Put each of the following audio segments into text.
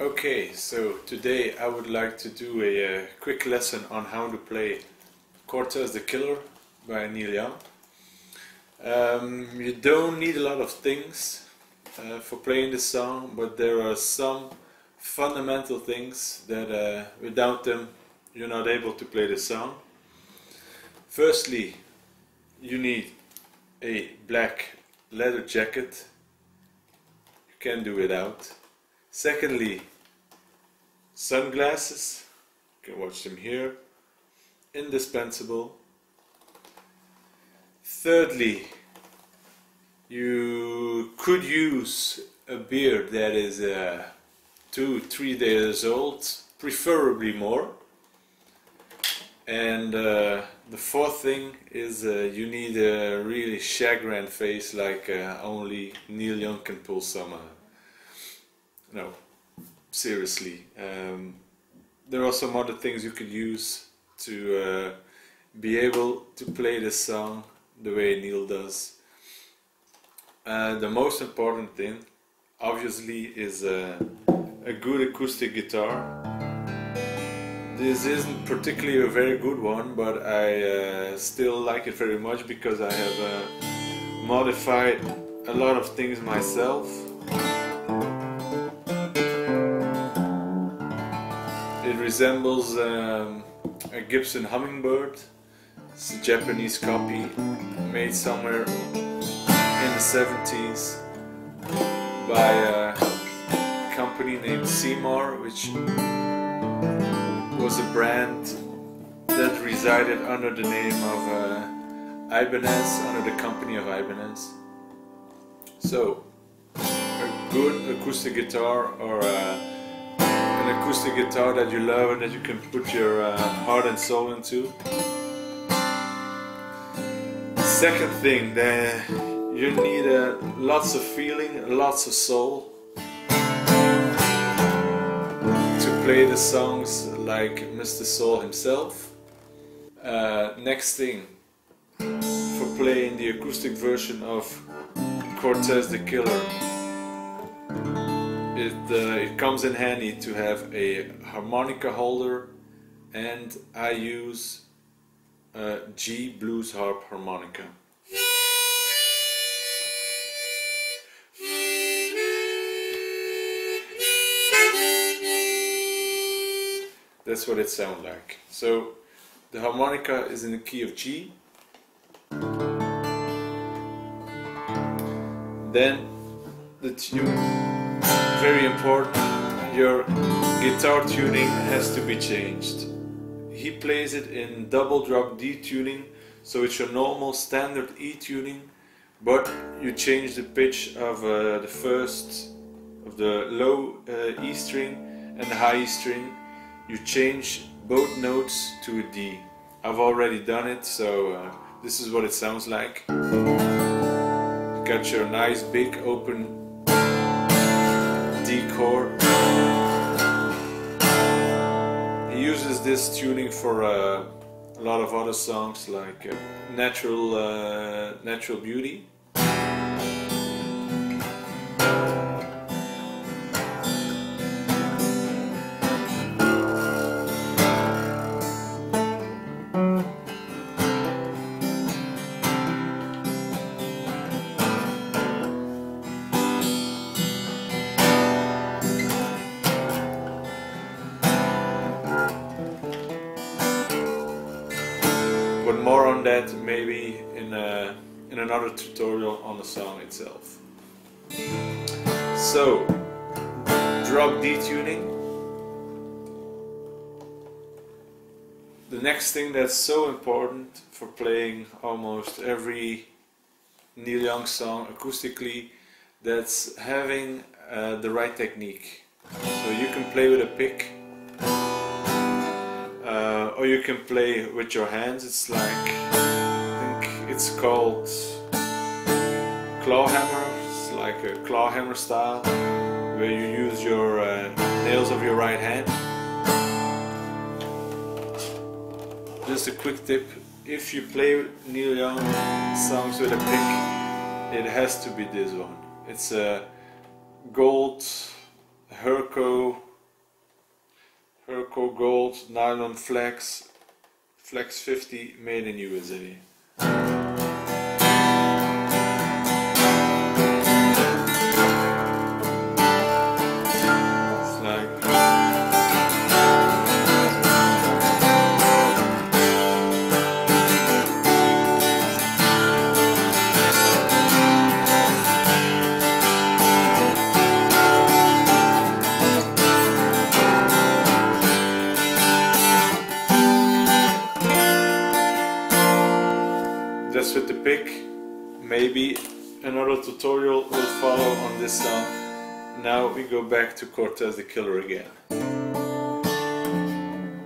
Okay, so today I would like to do a, uh quick lesson on how to play Cortez the Killer by Neil Young. Um, you don't need a lot of things uh, for playing this song, but there are some fundamental things that uh, without them you're not able to play the song. Firstly, you need a black leather jacket. You can do without. Secondly, sunglasses. You can watch them here. Indispensable. Thirdly, you could use a beard that is uh, two, three days old, preferably more. And uh, the fourth thing is uh, you need a really chagrin face like uh, only Neil Young can pull some. No, seriously. Um, there are some other things you could use to uh, be able to play this song the way Neil does. Uh, the most important thing, obviously, is a good acoustic guitar. This isn't particularly a very good one, but I uh, still like it very much because I have uh, modified a lot of things myself. Resembles um, a Gibson Hummingbird. It's a Japanese copy made somewhere in the 70s by a company named Seymour, which was a brand that resided under the name of uh, Ibanez, under the company of Ibanez. So, a good acoustic guitar or uh, an acoustic guitar that you love and that you can put your uh, heart and soul into. Second thing, that you need uh, lots of feeling, lots of soul to play the songs like Mr. Soul himself. Uh, next thing, for playing the acoustic version of Cortez the Killer, it, uh, it comes in handy to have a harmonica holder and I use a G blues harp harmonica. That's what it sounds like. So the harmonica is in the key of G. Then the tune, very important, your guitar tuning has to be changed. He plays it in double drop D tuning, so it's your normal standard E tuning, but you change the pitch of uh, the first, of the low uh, E string and the high E string you change both notes to a D. I've already done it, so uh, this is what it sounds like. You got your nice big open chord. He uses this tuning for uh, a lot of other songs like uh, Natural, uh, Natural Beauty. But more on that maybe in a, in another tutorial on the song itself. So, drop D tuning. The next thing that's so important for playing almost every Neil Young song acoustically, that's having uh, the right technique. So you can play with a pick uh, or you can play with your hands. It's like I think it's called claw hammer. It's like a claw hammer style, where you use your uh, nails of your right hand. Just a quick tip: if you play Neil Young songs with a pick, it has to be this one. It's a gold Herco Arco Gold nylon flex, flex 50 made in USA. Tutorial will follow on this song. Now we go back to Cortez the Killer again.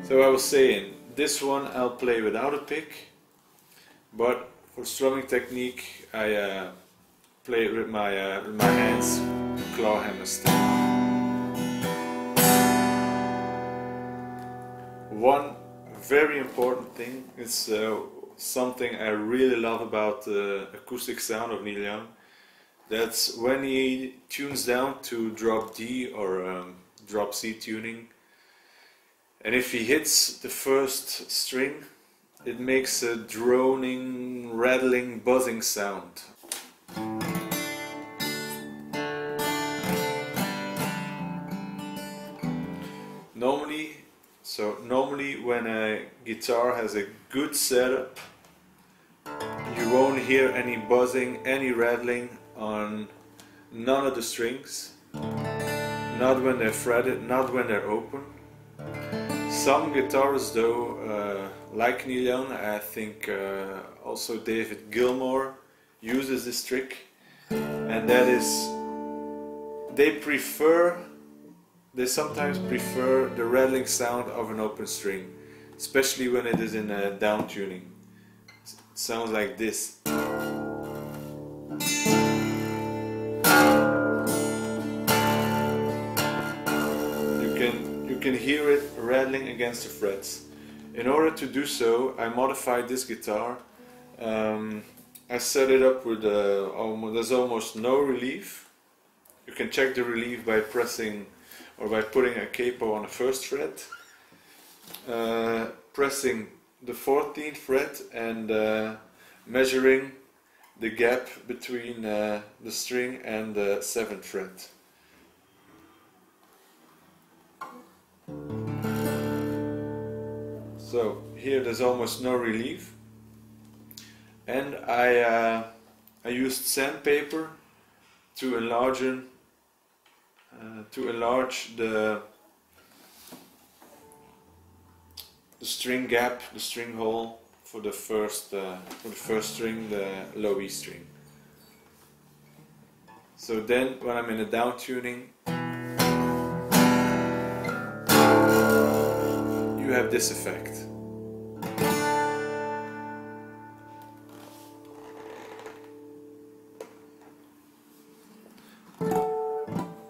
So I was saying, this one I'll play without a pick, but for strumming technique I uh, play it with my, uh, with my hands, claw hammer style. One very important thing is uh, something I really love about the acoustic sound of Neil Young. That's when he tunes down to drop D or um, drop C tuning, and if he hits the first string, it makes a droning, rattling, buzzing sound. Normally, so normally when a guitar has a good setup, you won't hear any buzzing, any rattling on none of the strings. Not when they're fretted, not when they're open. Some guitarists though, uh, like Neil Young, I think uh, also David Gilmour uses this trick and that is they prefer they sometimes prefer the rattling sound of an open string, especially when it is in a down tuning. It sounds like this. Against the frets. In order to do so, I modified this guitar. Um, I set it up with uh, almost, there's almost no relief. You can check the relief by pressing or by putting a capo on the first fret, uh, pressing the 14th fret and uh, measuring the gap between uh, the string and the 7th fret. So here there's almost no relief and I, uh, I used sandpaper to enlarge uh, to enlarge the the string gap, the string hole for the first uh, for the first string, the low E string. So then, when I'm in a down tuning, have this effect.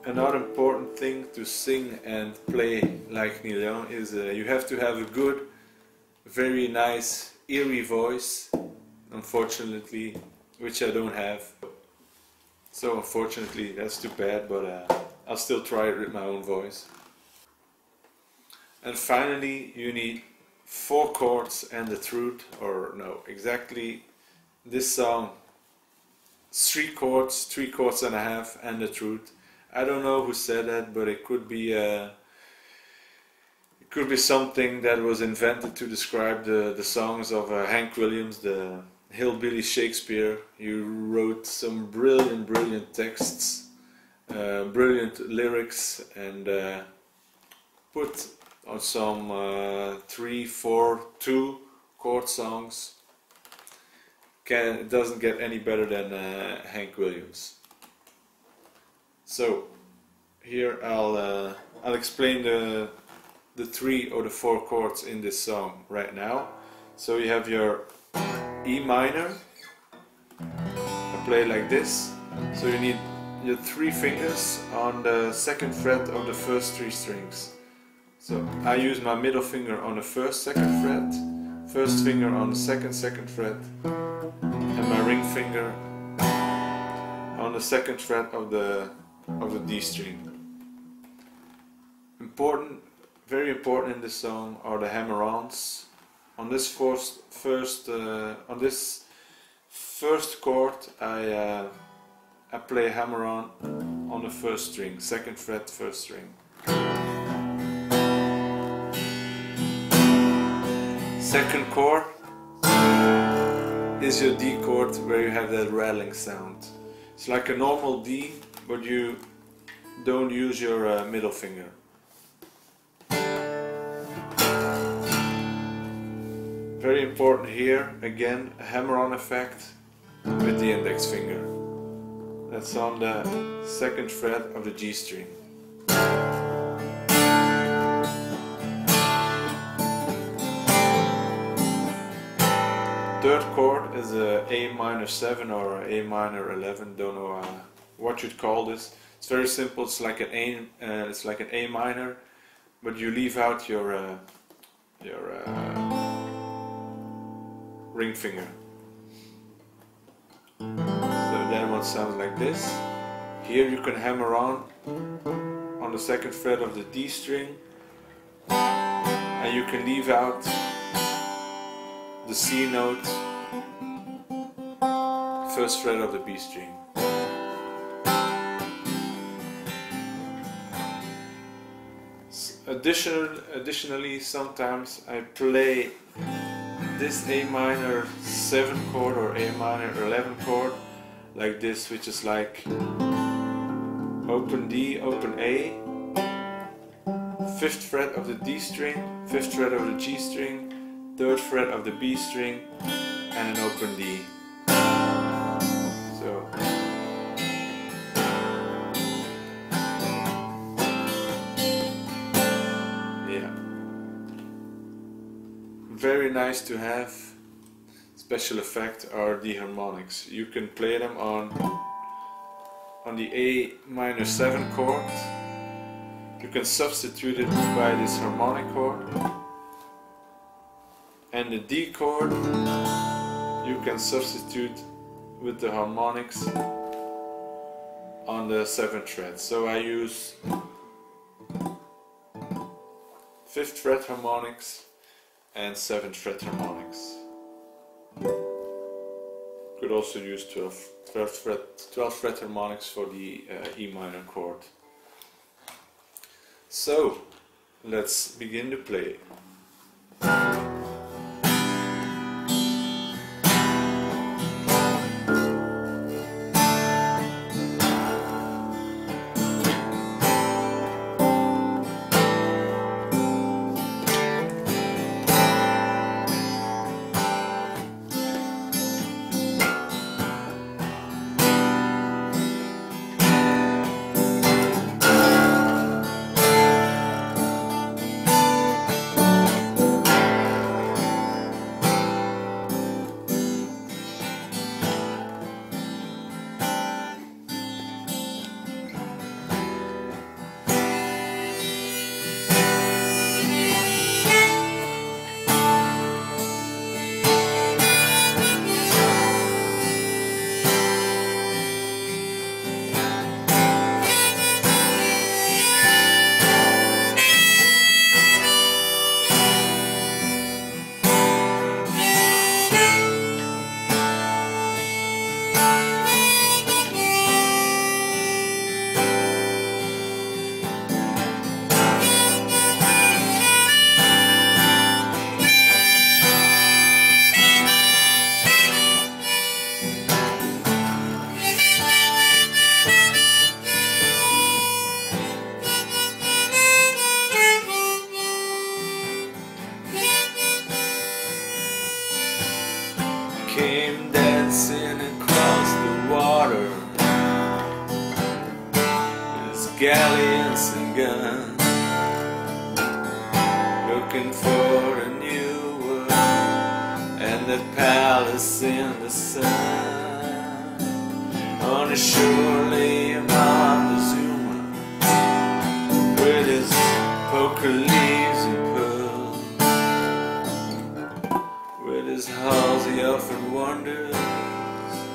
Another important thing to sing and play like Neil Young is uh, you have to have a good, very nice, eerie voice. Unfortunately, which I don't have. So unfortunately, that's too bad, but uh, I'll still try it with my own voice. And finally, you need four chords and the truth, or no, exactly this song. Three chords, three chords and a half, and the truth. I don't know who said that, but it could be uh, it could be something that was invented to describe the the songs of uh, Hank Williams, the hillbilly Shakespeare. He wrote some brilliant, brilliant texts, uh, brilliant lyrics, and uh, put on some uh, three, four, two chord songs. Can it doesn't get any better than uh, Hank Williams. So here I'll uh, I'll explain the the three or the four chords in this song right now. So you have your E minor. I play like this. So you need your three fingers on the second fret of the first three strings. So I use my middle finger on the first second fret, first finger on the second second fret, and my ring finger on the second fret of the of the D string. Important very important in this song are the hammer-ons. On this first, first uh, on this first chord, I uh, I play hammer-on on the first string, second fret, first string. Second chord is your D chord where you have that rattling sound. It's like a normal D, but you don't use your uh, middle finger. Very important here, again, a hammer-on effect with the index finger. That's on the second fret of the G string. Chord is a A minor 7 or a minor 11, don't know uh, what you'd call this. It's very simple, it's like an A, uh, it's like an A minor, but you leave out your, uh, your uh, ring finger. So that one sounds like this. Here you can hammer on on the second fret of the D string and you can leave out the C note first fret of the B string. Additional, additionally, sometimes I play this A minor 7 chord or A minor 11 chord like this which is like open D, open A 5th fret of the D string, 5th fret of the G string, 3rd fret of the B string and an open D. So Yeah. very nice to have special effect are the harmonics. You can play them on on the A minor 7 chord. You can substitute it by this harmonic chord. And the D chord you can substitute with the harmonics on the 7th fret. So I use 5th fret harmonics and 7th fret harmonics. Could also use 12, 12 fret, 12 fret harmonics for the uh, E minor chord. So, let's begin to play. palace in the sun. On the shore lay Montezuma with his poker leaves he pulled with his halls he often wanders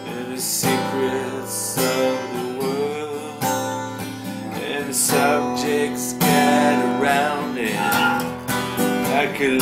in the secrets of the world. And the subjects gathered around him I could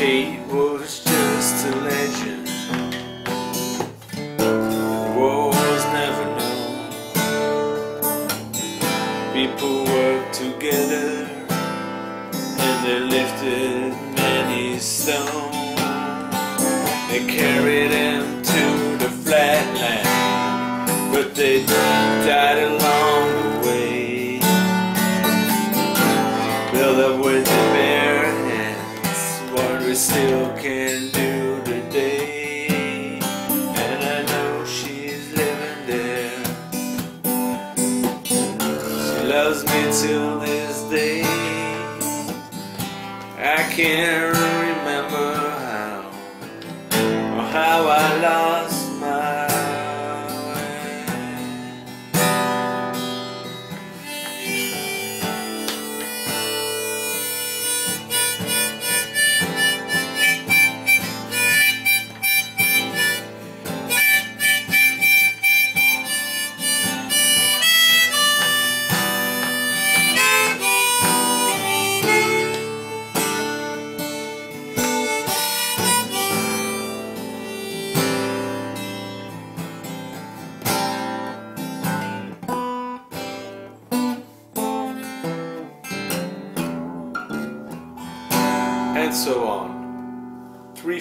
Kate was just a lady. till this day. I can't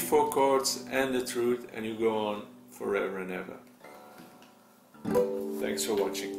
four chords and the truth and you go on forever and ever. Thanks for watching.